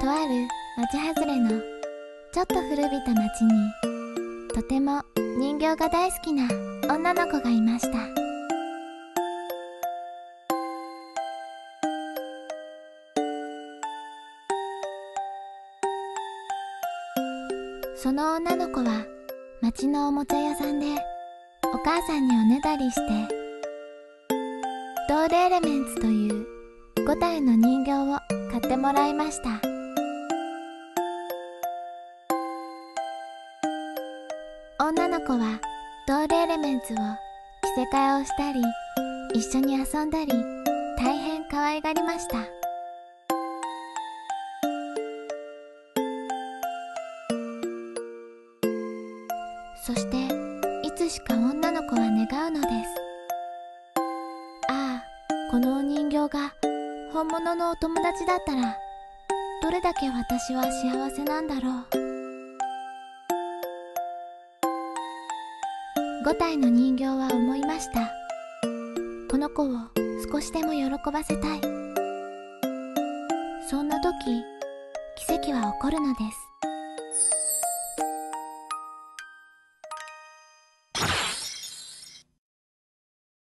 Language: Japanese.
とある町外れのちょっと古びた町にとても人形が大好きな女の子がいました。その女の子は町のおもちゃ屋さんでお母さんにおねだりしてドールエレメンツという5体の人形を買ってもらいました。女の子はドールエレメンツを着せ替えをしたり一緒に遊んだり大変可愛がりました。そしていつしか女の子は願うのです。ああこのお人形が本物のお友達だったらどれだけ私は幸せなんだろう。5体の人形は思いました。この子を少しでも喜ばせたい。そんな時奇跡は起こるのです。